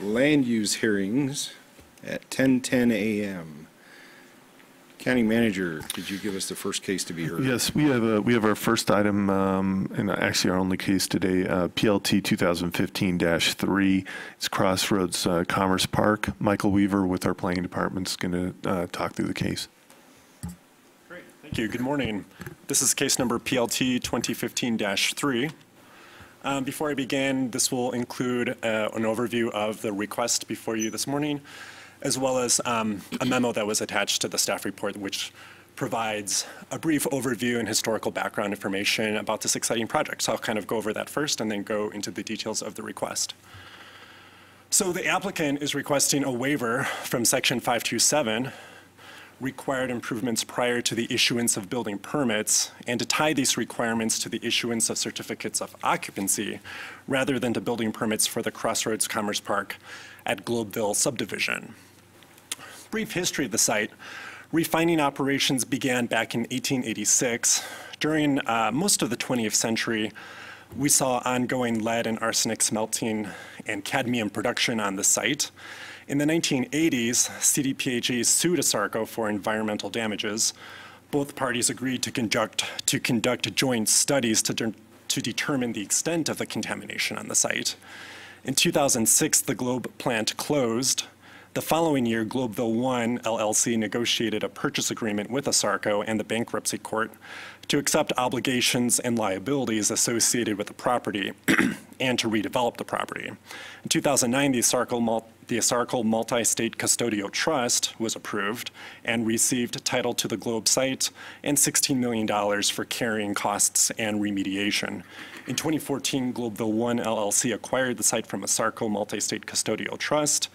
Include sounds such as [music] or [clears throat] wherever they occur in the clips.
land use hearings at 10:10 a.m. County Manager, could you give us the first case to be heard? Yes, we have, a- we have our first item, um, and actually our only case today, uh, PLT 2015-3. It's Crossroads uh, Commerce Park. Michael Weaver with our planning department is going to talk through the case. Great, thank you. Good morning. This is case number PLT 2015-3. Um, Before I begin, this will include uh, an overview of the request before you this morning, as well as um, a memo that was attached to the staff report, which provides a brief overview and historical background information about this exciting project. So I'll kind of go over that first and then go into the details of the request. So the applicant is requesting a waiver from Section 527 required improvements prior to the issuance of building permits and to tie these requirements to the issuance of certificates of occupancy rather than to building permits for the Crossroads Commerce Park at Globeville subdivision. Brief history of the site. Refining operations began back in 1886. During uh, most of the 20th century, we saw ongoing lead and arsenic smelting and cadmium production on the site. In the 1980s, CDPHE sued ASARCO for environmental damages. Both parties agreed to conduct, to conduct joint studies to, de- to determine the extent of the contamination on the site. In 2006, the Globe plant closed. The following year, Globeville One LLC negotiated a purchase agreement with ASARCO and the bankruptcy court to accept obligations and liabilities associated with the property [clears throat] and to redevelop the property. In 2009, the ASARCO, Multi-State Custodial Trust was approved and received title to the Globe site and $16 million for carrying costs and remediation. In 2014, Globeville One LLC acquired the site from ASARCO Multi-State Custodial Trust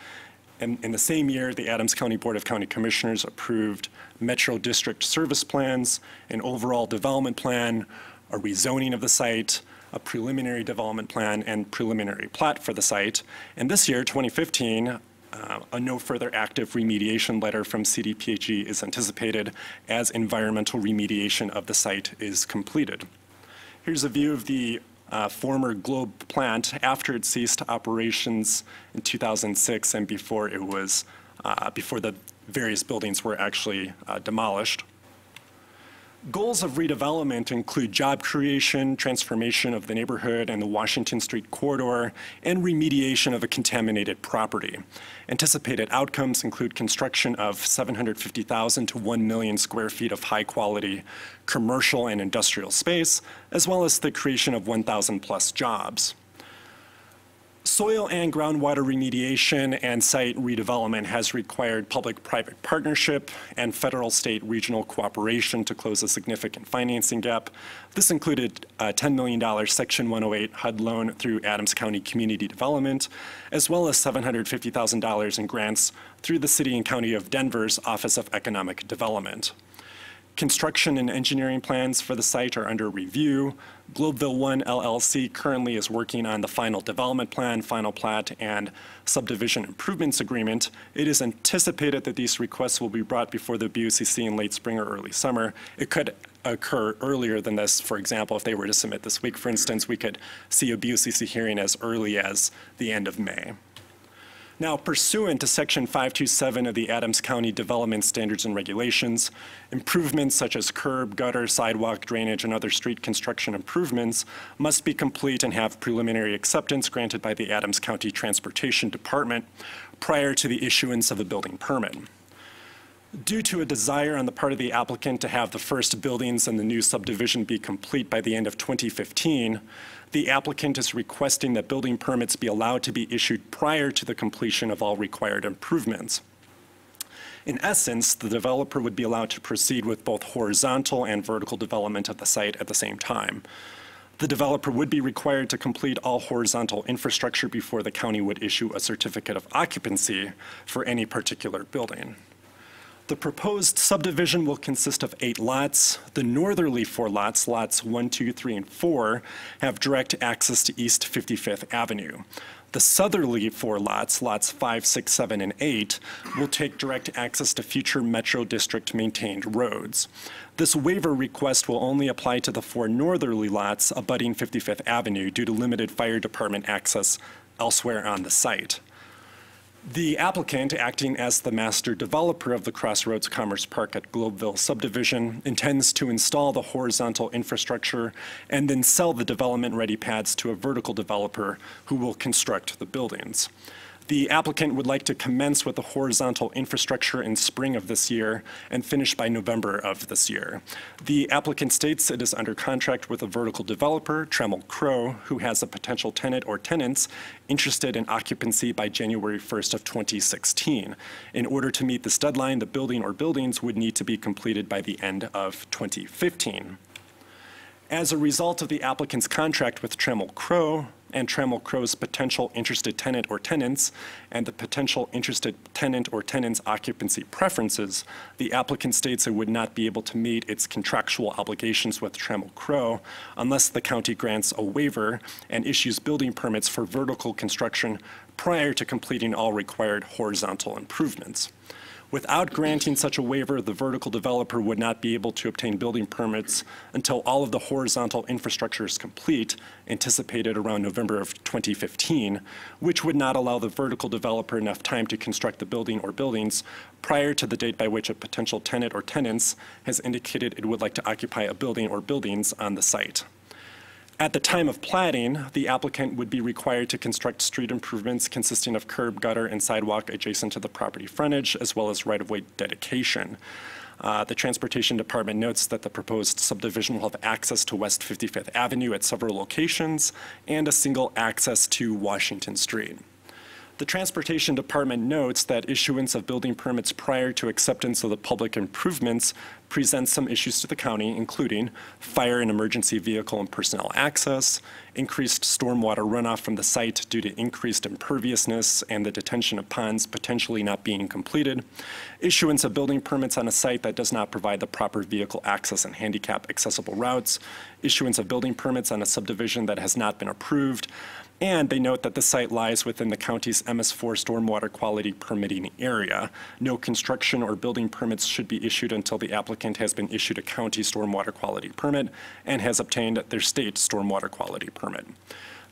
and in the same year, the Adams County Board of County Commissioners approved Metro District Service Plans, an overall development plan, a rezoning of the site, a preliminary development plan, and preliminary plat for the site. And this year, 2015, uh, a no further active remediation letter from CDPHE is anticipated as environmental remediation of the site is completed. Here's a view of the uh, former Globe plant after it ceased operations in 2006 and before it was, uh, before the various buildings were actually uh, demolished. Goals of redevelopment include job creation, transformation of the neighborhood and the Washington Street corridor, and remediation of a contaminated property. Anticipated outcomes include construction of 750,000 to 1 million square feet of high-quality commercial and industrial space, as well as the creation of 1,000 plus jobs. Soil and groundwater remediation and site redevelopment has required public-private partnership and federal-state regional cooperation to close a significant financing gap. This included a $10 million Section 108 HUD loan through Adams County Community Development, as well as $750,000 in grants through the City and County of Denver's Office of Economic Development. Construction and engineering plans for the site are under review. Globeville One LLC currently is working on the final development plan, final plat, and subdivision improvements agreement. It is anticipated that these requests will be brought before the BOCC in late spring or early summer. It could occur earlier than this. For example, if they were to submit this week, for instance, we could see a BOCC hearing as early as the end of May. Now, pursuant to Section 527 of the Adams County Development Standards and Regulations, improvements such as curb, gutter, sidewalk, drainage, and other street construction improvements must be complete and have preliminary acceptance granted by the Adams County Transportation Department prior to the issuance of a building permit. Due to a desire on the part of the applicant to have the first buildings in the new subdivision be complete by the end of 2015, the applicant is requesting that building permits be allowed to be issued prior to the completion of all required improvements. In essence, the developer would be allowed to proceed with both horizontal and vertical development of the site at the same time. The developer would be required to complete all horizontal infrastructure before the county would issue a certificate of occupancy for any particular building. The proposed subdivision will consist of eight lots. The northerly four lots, lots 1, 2, 3, and 4, have direct access to East 55th Avenue. The southerly four lots, lots 5, 6, 7, and 8, will take direct access to future Metro District maintained roads. This waiver request will only apply to the four northerly lots abutting 55th Avenue due to limited fire department access elsewhere on the site. The applicant, acting as the master developer of the Crossroads Commerce Park at Globeville subdivision, intends to install the horizontal infrastructure and then sell the development-ready pads to a vertical developer who will construct the buildings. The applicant would like to commence with the horizontal infrastructure in spring of this year and finish by November of this year. The applicant states it is under contract with a vertical developer, Trammell Crow, who has a potential tenant or tenants interested in occupancy by January 1st of 2016. In order to meet this deadline, the building or buildings would need to be completed by the end of 2015. As a result of the applicant's contract with Trammell Crow and Trammell Crow's potential interested tenant or tenants and the potential interested tenant or tenant's occupancy preferences, the applicant states it would not be able to meet its contractual obligations with Trammell Crow unless the county grants a waiver and issues building permits for vertical construction prior to completing all required horizontal improvements. Without granting such a waiver, the vertical developer would not be able to obtain building permits until all of the horizontal infrastructure is complete, anticipated around November of 2015, which would not allow the vertical developer enough time to construct the building or buildings prior to the date by which a potential tenant or tenants has indicated it would like to occupy a building or buildings on the site. At the time of platting, the applicant would be required to construct street improvements consisting of curb, gutter, and sidewalk adjacent to the property frontage, as well as right-of-way dedication. Uh, The Transportation Department notes that the proposed subdivision will have access to West 55th Avenue at several locations and a single access to Washington Street. The Transportation Department notes that issuance of building permits prior to acceptance of the public improvements presents some issues to the county, including fire and emergency vehicle and personnel access, increased stormwater runoff from the site due to increased imperviousness and the detention of ponds potentially not being completed, issuance of building permits on a site that does not provide the proper vehicle access and handicap accessible routes, issuance of building permits on a subdivision that has not been approved, and they note that the site lies within the county's MS4 stormwater quality permitting area. No construction or building permits should be issued until the applicant has been issued a county stormwater quality permit and has obtained their state stormwater quality permit.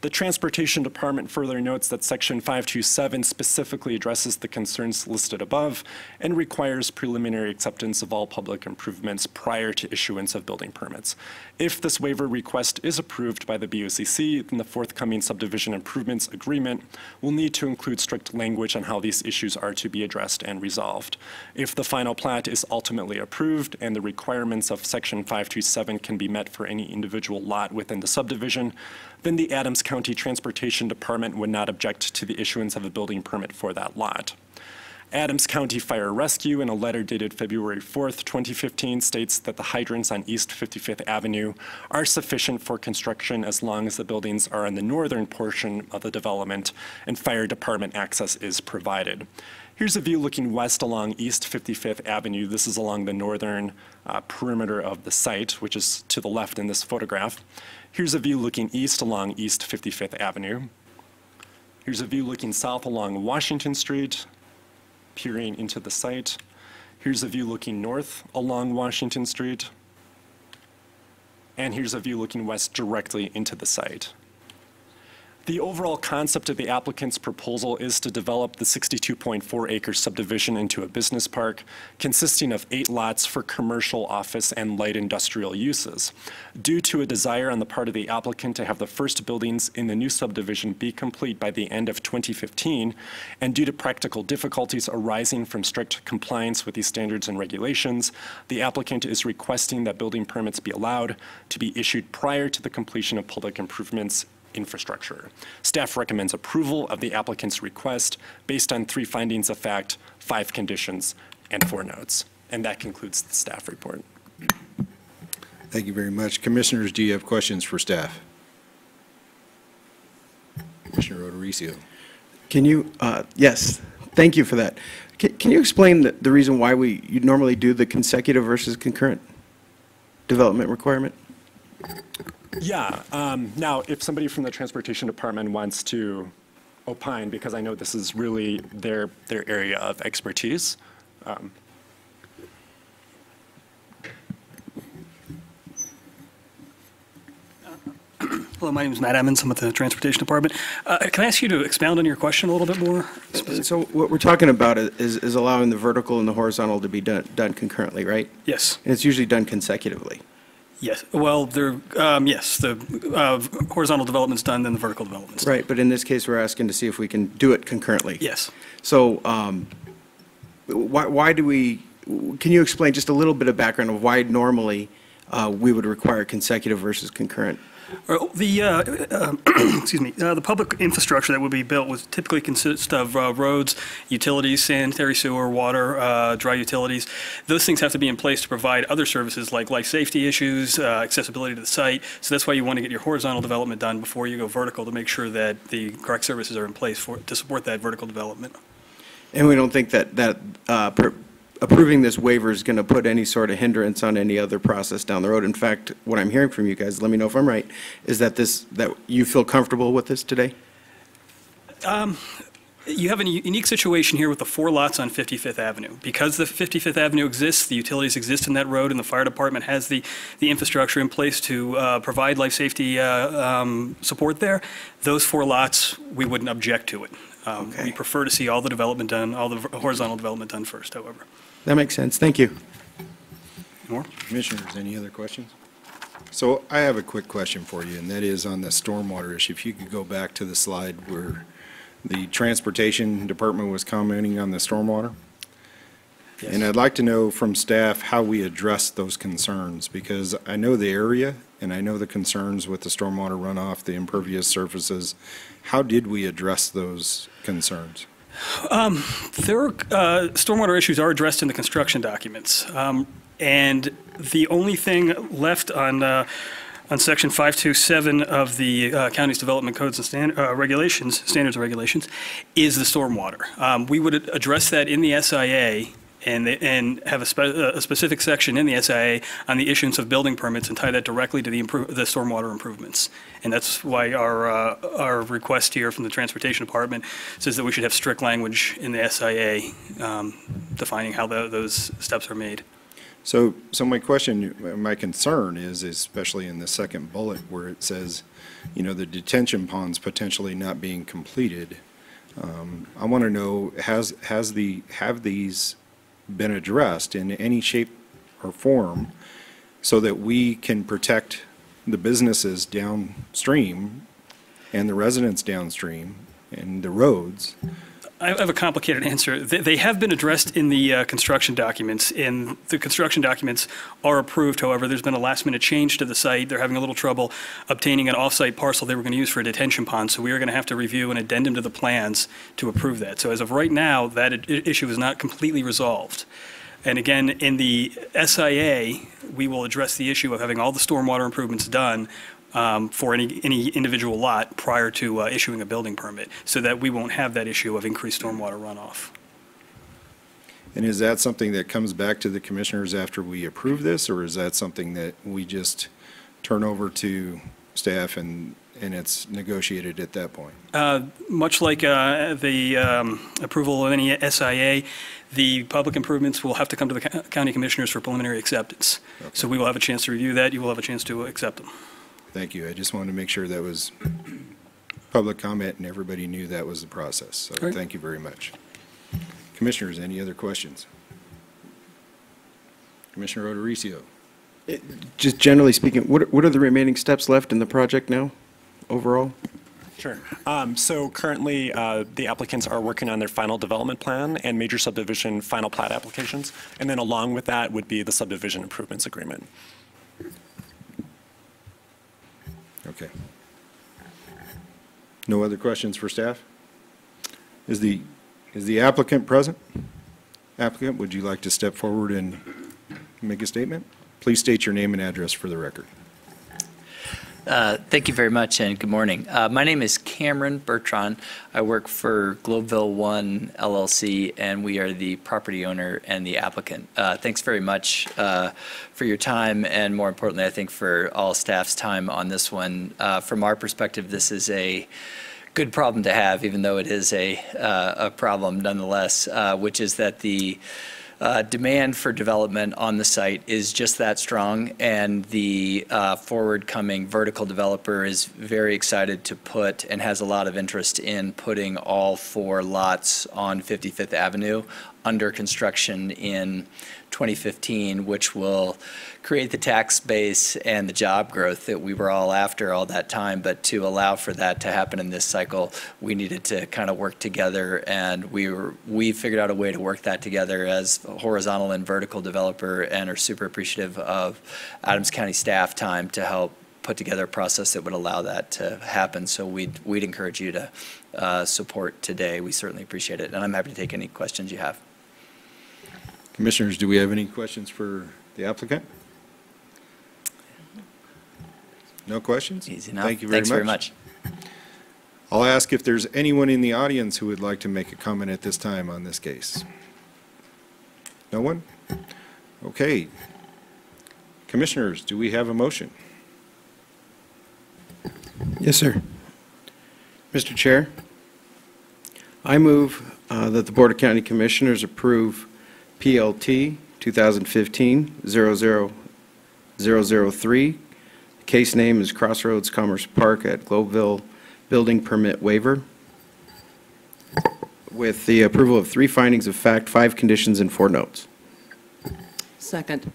The Transportation Department further notes that Section 527 specifically addresses the concerns listed above and requires preliminary acceptance of all public improvements prior to issuance of building permits. If this waiver request is approved by the BOCC, then the forthcoming subdivision improvements agreement will need to include strict language on how these issues are to be addressed and resolved. If the final plat is ultimately approved and the requirements of Section 527 can be met for any individual lot within the subdivision, then the Adams County Transportation Department would not object to the issuance of a building permit for that lot. Adams County Fire Rescue, in a letter dated February 4th, 2015, states that the hydrants on East 55th Avenue are sufficient for construction as long as the buildings are in the northern portion of the development and fire department access is provided. Here's a view looking west along East 55th Avenue. This is along the northern uh, perimeter of the site, which is to the left in this photograph. Here's a view looking east along East 55th Avenue. Here's a view looking south along Washington Street, peering into the site. Here's a view looking north along Washington Street. And here's a view looking west directly into the site. The overall concept of the applicant's proposal is to develop the 62.4 acre subdivision into a business park consisting of eight lots for commercial, office, and light industrial uses. Due to a desire on the part of the applicant to have the first buildings in the new subdivision be complete by the end of 2015, and due to practical difficulties arising from strict compliance with these standards and regulations, the applicant is requesting that building permits be allowed to be issued prior to the completion of public improvements infrastructure. Staff recommends approval of the applicant's request based on three findings of fact, five conditions, and four notes. And that concludes the staff report. Thank you very much. Commissioners, do you have questions for staff? Commissioner O'Dorisio. Can you, uh, yes, thank you for that. Can can you explain the the reason why we, you normally do the consecutive versus concurrent development requirement? Yeah, um, now, if somebody from the Transportation Department wants to opine, because I know this is really their, their area of expertise, um, Hello, my name is Matt Emmons. I'm with the Transportation Department. Uh, Can I ask you to expound on your question a little bit more? So what we're talking about is, is allowing the vertical and the horizontal to be done, done concurrently, right? Yes, And it's usually done consecutively. Yes. Well, there, um, yes, the uh, horizontal development's done, then the vertical development's done. Right, but in this case, we're asking to see if we can do it concurrently. Yes. So um, why, why do we, can you explain just a little bit of background of why normally uh, we would require consecutive versus concurrent? Well, The, uh, uh, [clears throat] excuse me, uh, the public infrastructure that would be built would typically consist of uh, roads, utilities, sanitary sewer, water, uh, dry utilities. Those things have to be in place to provide other services like life safety issues, uh, accessibility to the site. So that's why you want to get your horizontal development done before you go vertical to make sure that the correct services are in place for, to support that vertical development. And we don't think that, that uh, per- approving this waiver is going to put any sort of hindrance on any other process down the road. In fact, what I'm hearing from you guys, let me know if I'm right, is that this, that you feel comfortable with this today? You have a unique situation here with the four lots on 55th Avenue. Because the 55th Avenue exists, the utilities exist in that road, and the fire department has the, the infrastructure in place to uh, provide life safety uh, um, support there, those four lots, we wouldn't object to it. Um, Okay. We prefer to see all the development done, all the horizontal development done first, however. That makes sense. Thank you. More? Commissioners, any other questions? So I have a quick question for you, and that is on the stormwater issue. If you could go back to the slide where the Transportation Department was commenting on the stormwater? And I'd like to know from staff how we address those concerns, because I know the area, and I know the concerns with the stormwater runoff, the impervious surfaces. How did we address those concerns? There are, uh, stormwater issues are addressed in the construction documents. Um, And the only thing left on, uh, on section 527 of the uh, county's development codes and stan- uh, regulations, standards and regulations, is the stormwater. Um, We would address that in the SIA and, the- and have a spe- a specific section in the SIA on the issuance of building permits and tie that directly to the the stormwater improvements. And that's why our, uh, our request here from the Transportation Department says that we should have strict language in the SIA um, defining how tho- those steps are made. So, so my question, my concern is, especially in the second bullet where it says, you know, the detention ponds potentially not being completed. um, I want to know, has, has the, have these been addressed in any shape or form so that we can protect the businesses downstream and the residents downstream and the roads? I have a complicated answer. They have been addressed in the uh, construction documents, and the construction documents are approved. However, there's been a last-minute change to the site. They're having a little trouble obtaining an off-site parcel they were going to use for a detention pond, so we are going to have to review an addendum to the plans to approve that. So as of right now, that issue is not completely resolved. And again, in the SIA, we will address the issue of having all the stormwater improvements done um, for any, any individual lot prior to uh, issuing a building permit, so that we won't have that issue of increased stormwater runoff. And is that something that comes back to the commissioners after we approve this, or is that something that we just turn over to staff and, and it's negotiated at that point? Uh, Much like uh, the um, approval of any SIA, the public improvements will have to come to the county commissioners for preliminary acceptance. So we will have a chance to review that, you will have a chance to accept them. Thank you. I just wanted to make sure that was public comment and everybody knew that was the process. So Great. thank you very much. Commissioners, any other questions? Commissioner O'Dorisio? Just generally speaking, what, are- what are the remaining steps left in the project now, overall? Sure. Um, So currently, uh, the applicants are working on their final development plan and major subdivision final plat applications. And then along with that would be the subdivision improvements agreement. Okay. No other questions for staff? Is the, is the applicant present? Applicant, would you like to step forward and make a statement? Please state your name and address for the record. Uh, Thank you very much, and good morning. Uh, My name is Cameron Bertrand. I work for Globeville One LLC, and we are the property owner and the applicant. Uh, Thanks very much uh, for your time, and more importantly, I think for all staff's time on this one. Uh, From our perspective, this is a good problem to have, even though it is a, a problem nonetheless, which is that the uh, demand for development on the site is just that strong, and the uh, forward-coming vertical developer is very excited to put, and has a lot of interest in putting all four lots on 55th Avenue under construction in 2015, which will create the tax base and the job growth that we were all after all that time. But to allow for that to happen in this cycle, we needed to kind of work together, and we were, we figured out a way to work that together as horizontal and vertical developer, and are super appreciative of Adams County staff time to help put together a process that would allow that to happen. So we'd, we'd encourage you to uh, support today. We certainly appreciate it, and I'm happy to take any questions you have. Commissioners, do we have any questions for the applicant? No questions? Easy enough. Thank you very much. Thanks very much. I'll ask if there's anyone in the audience who would like to make a comment at this time on this case. No one? Okay. Commissioners, do we have a motion? Yes, sir. Mr. Chair, I move uh, that the Board of County Commissioners approve PLT 2015-00003. Case name is Crossroads Commerce Park at Globeville Building Permit Waiver with the approval of three findings of fact, five conditions, and four notes. Second.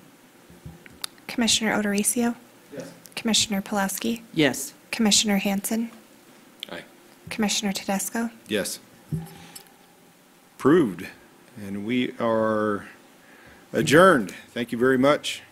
Commissioner O'Dorisio? Commissioner Pulaski? Yes. Commissioner Hansen? Aye. Commissioner Tedesco? Yes. Approved. And we are adjourned. Thank you very much.